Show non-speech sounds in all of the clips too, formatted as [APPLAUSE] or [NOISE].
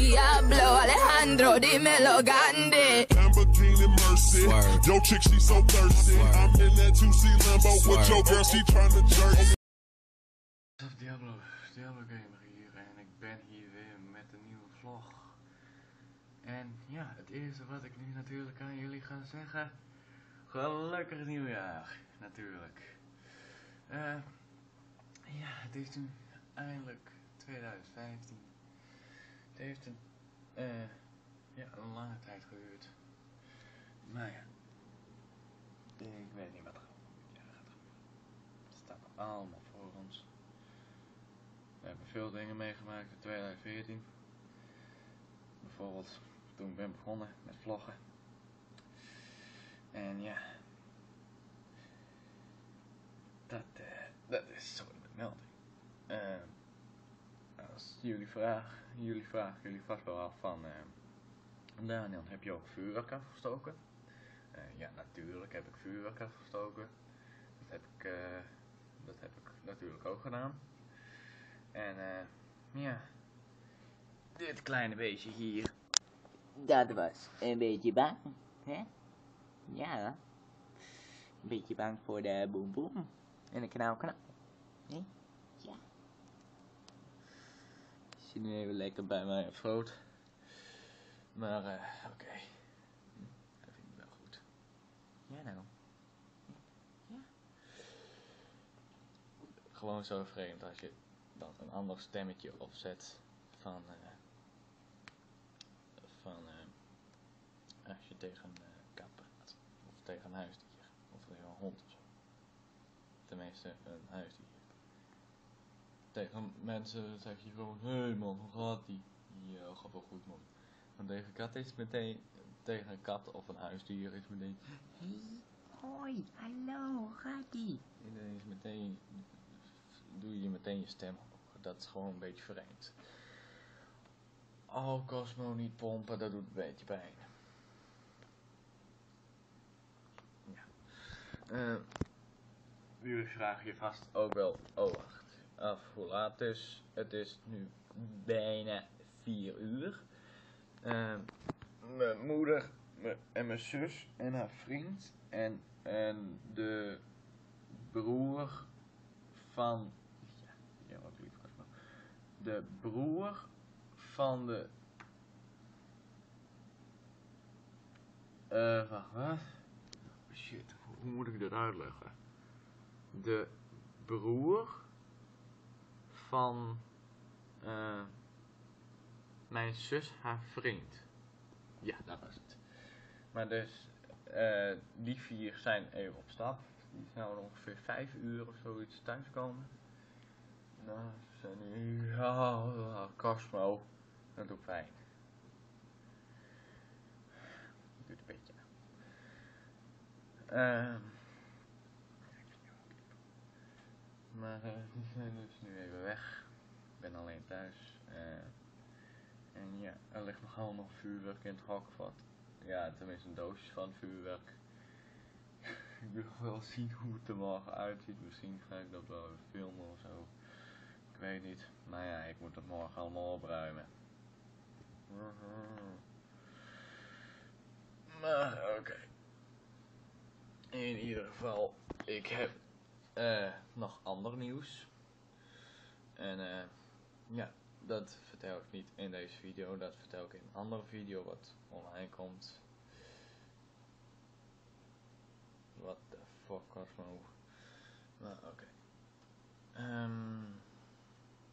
Diablo, Alejandro, dímelo grande. Lamborghini Mercy. Swerve. Yo, chick, she so thirsty. Swerve. I'm in that 2C Lambo with your girl, she tryna jerk. Diablo, Diablo Gamer hier en ik ben hier weer met een nieuwe vlog. En ja, het eerste wat ik nu natuurlijk aan jullie ga zeggen, gelukkig nieuwjaar, natuurlijk. Eh, ja, het is nu eindelijk 2015. Heeft een, eh, ja, een lange tijd geduurd. Maar ja, ik weet niet wat er gaat gebeuren. Het staat allemaal voor ons. We hebben veel dingen meegemaakt in 2014. Bijvoorbeeld toen ik ben begonnen met vloggen. En ja, dat, eh, dat is zo de melding. Eh, als jullie vragen, jullie vragen jullie vast wel af van, eh, Daniel, heb je ook vuurwerk afgestoken? Eh, ja, natuurlijk heb ik vuurwerk afgestoken. Dat heb ik, eh, dat heb ik natuurlijk ook gedaan. En eh, ja, dit kleine beestje hier, dat was een beetje bang, hè? Ja, een beetje bang voor de boem boem en de knauw knauw, hè? Ja. Ik zit nu even lekker bij mij op schoot. Maar, eh, oké. Dat vind ik wel goed. Ja, nou. Ja. Gewoon zo vreemd als je dan een ander stemmetje opzet van, eh, van eh, als je tegen een eh, kat praat. Of tegen een huisdier. Of tegen een hond of zo. Tenminste, een huisdier. Tegen mensen zeg je gewoon, hé man, hoe gaat die? Ja, gaat wel goed man. En tegen kat is meteen, tegen een kat of een huisdier is meteen, hey, hoi, hallo, hoe gaat die? En dan is meteen, doe je meteen je stem. Dat is gewoon een beetje vreemd. Oh, Cosmo niet pompen, dat doet een beetje pijn. Ja. Eh, jullie vragen je vast ook wel, oh wacht, af hoe laat het is. Het is nu bijna 4 uur. Eh, mijn moeder en mijn zus en haar vriend en, en de broer van. Ja, ja wat lief Cosmo. De broer van de. Eh, wacht, wat? Shit, hoe moet ik dit uitleggen? De broer van eh, mijn zus, haar vriend. Ja, dat was het. Maar dus, eh, die vier zijn even op stap. Die zouden ongeveer vijf uur of zoiets thuiskomen. Nou, ze zijn nu, ja, Cosmo. Dat doet pijn. Doet een beetje. Ehm. Maar die zijn dus nu even weg. Ik ben alleen thuis. eh. en ja, er ligt nog allemaal vuurwerk in het hokvat. Ja, tenminste een doosje van vuurwerk. [LAUGHS] ik wil wel zien hoe het er morgen uitziet. Misschien ga ik dat wel even filmen of zo. Ik weet niet. Maar ja, ik moet het morgen allemaal opruimen. Maar oké. In ieder geval, ik heb eh, nog ander nieuws. En eh, ja, dat vertel ik niet in deze video. Dat vertel ik in een andere video wat online komt. What the fuck, Cosmo? Maar oké. Ehm,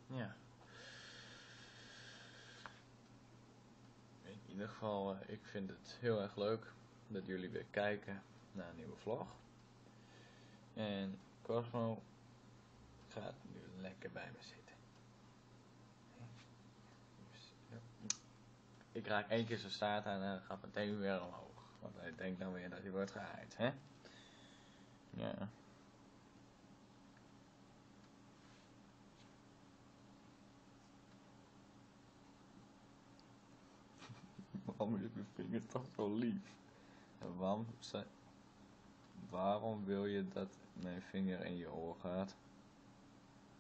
ja. In ieder geval, eh, ik vind het heel erg leuk dat jullie weer kijken naar een nieuwe vlog. En Cosmo gaat nu lekker bij me zitten. Ik raak één keer zijn staart aan en gaat meteen weer omhoog. Want hij denkt dan weer dat hij wordt gehaaid, hè? Ja. [LAUGHS] Waarom is mijn vinger toch zo lief? En waarom, zei- waarom wil je dat mijn vinger in je oor gaat?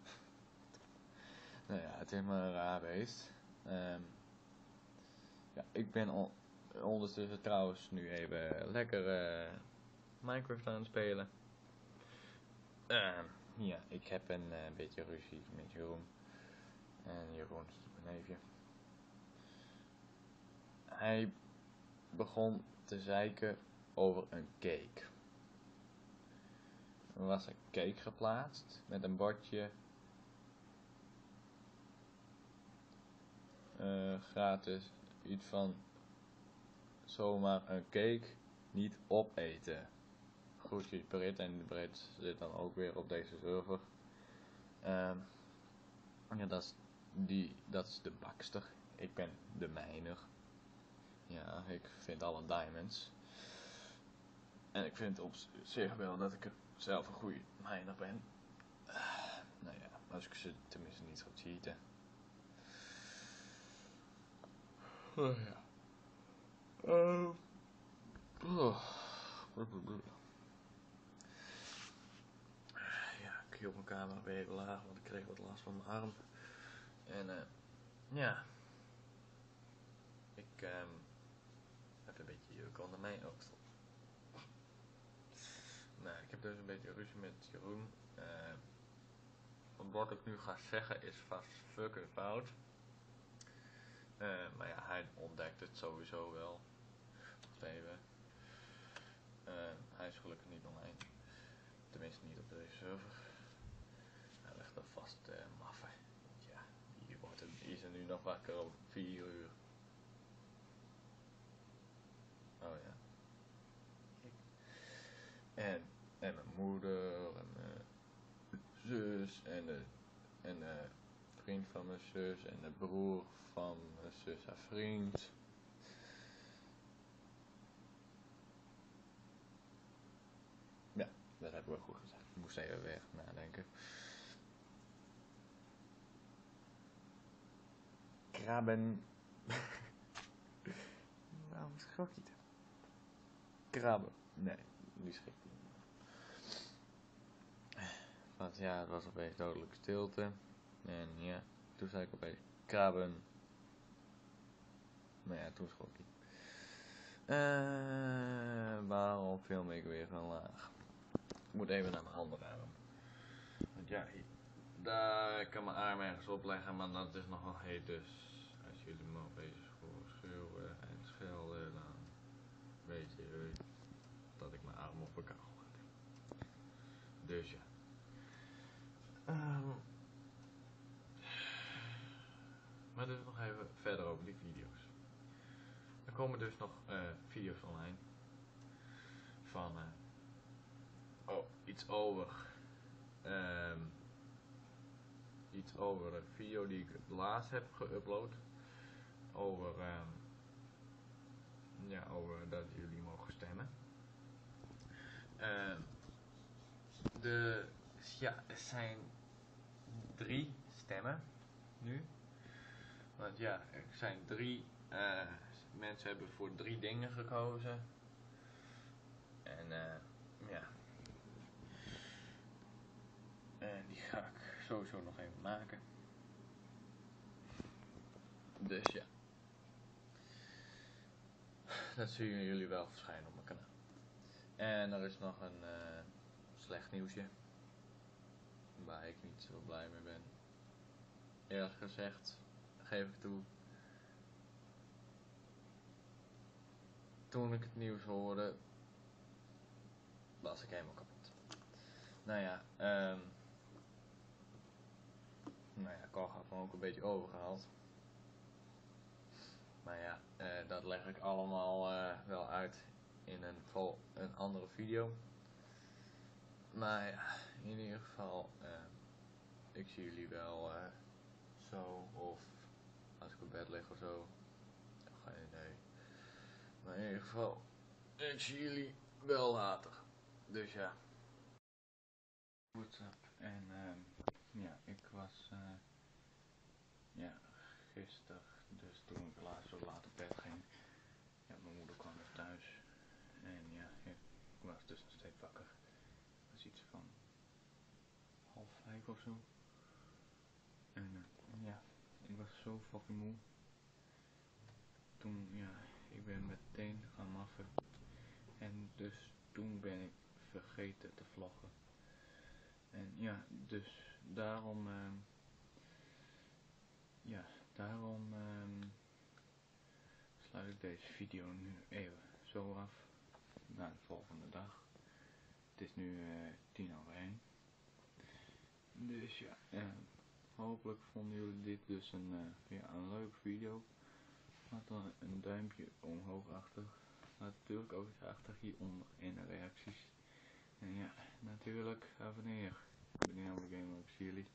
[LAUGHS] nou ja, het is maar een raar beest. Ehm, Ja, ik ben on- ondertussen trouwens nu even lekker eh, Minecraft aan het spelen. Ehm, ja, ik heb een eh, beetje ruzie met Jeroen. En Jeroen is mijn neefje. Hij begon te zeiken over een cake. Was een cake geplaatst met een bordje. eh, gratis iets van zomaar een cake niet opeten. Groetjes Brit en Brit zit dan ook weer op deze server. Ehm, ja, dat is, die, dat is de bakster. Ik ben de mijner. Ja, ik vind alle diamonds. En ik vind op zich wel dat ik zelf een goede miner ben. Ah, nou ja, als ik ze tenminste niet ga cheaten. Oh ja. Ehm. Oh. Ja, ik hield mijn camera weer laag, want ik kreeg wat last van mijn arm. En eh, ja. Ik ehm heb een beetje juk onder mijn oksel. Dus een beetje ruzie met Jeroen. Eh, wat ik nu ga zeggen is vast fucking fout. Eh, maar ja, hij ontdekt het sowieso wel. Wacht even. Eh, hij is gelukkig niet online. Tenminste niet op deze server. Hij legt dat vast uh, ja, hier wordt het, is er nu nog wakker om 4 uur. Oh ja. En, en mijn moeder en mijn zus en de, en de vriend van mijn zus en de broer van mijn zus haar vriend. Ja, dat hebben we goed gezegd. Ik moest even weg nadenken. Krabben. [LAUGHS] Waarom schrok je dan? Krabben. Nee, die schrik ik niet. Want ja, het was opeens dodelijke stilte. En ja, toen zei ik opeens krabben. Maar ja, toen schrok hij. Eh, waarom film ik weer van laag? Ik moet even naar mijn handen ruimen. Want ja, daar ik kan mijn arm ergens opleggen, maar dat is nog wel heet. Dus als jullie me opeens schreeuwen en schelden, dan weet je dat ik mijn arm op elkaar gooi. Dus ja. Ehm, maar dus nog even verder over die video's. Er komen dus nog eh, video's online. Van eh, oh, iets over. ehm, iets over een video die ik laatst heb geüpload. Over, ehm, ja, over dat jullie mogen stemmen. Ehm, de, ja, er zijn drie stemmen nu. Want ja, er zijn drie eh, mensen hebben voor drie dingen gekozen. En eh, ja. En die ga ik sowieso nog even maken. Dus ja. Dat zien jullie wel verschijnen op mijn kanaal. En er is nog een eh, slecht nieuwsje. Waar ik niet zo blij mee ben. Eerlijk gezegd, ik toe. Toen ik het nieuws hoorde, was ik helemaal kapot. Nou ja, ehm nou ja, Cor had me ook een beetje overgehaald. Maar ja, eh, dat leg ik allemaal eh, wel uit in een, vol een andere video. Maar ja, in ieder geval, eh, ik zie jullie wel eh, zo of als ik op bed lig of zo. Geen idee. Maar in ieder geval, ik zie jullie wel later. Dus ja. What's up? En ehm, ja, ik was eh, ja, gisteren, dus toen ik laatst zo laat op bed ging, ja, mijn moeder kwam dus thuis. En ja, ik was dus nog steeds wakker. Het was iets van half vijf of zo. En eh, ja, ik was zo fucking moe. Toen weer meteen gaan maffen. En dus toen ben ik vergeten te vloggen. En ja, dus daarom, ehm ja, daarom ehm sluit ik deze video nu even zo af. Naar de volgende dag. Het is nu eh, tien over één. Dus ja, eh, hopelijk vonden jullie dit dus een, uh, ja, een leuke video. Laat dan een duimpje omhoog achter. Laat natuurlijk ook achter hieronder in de reacties. En ja, natuurlijk abonneer. Abonneer op de Game, ik zie jullie.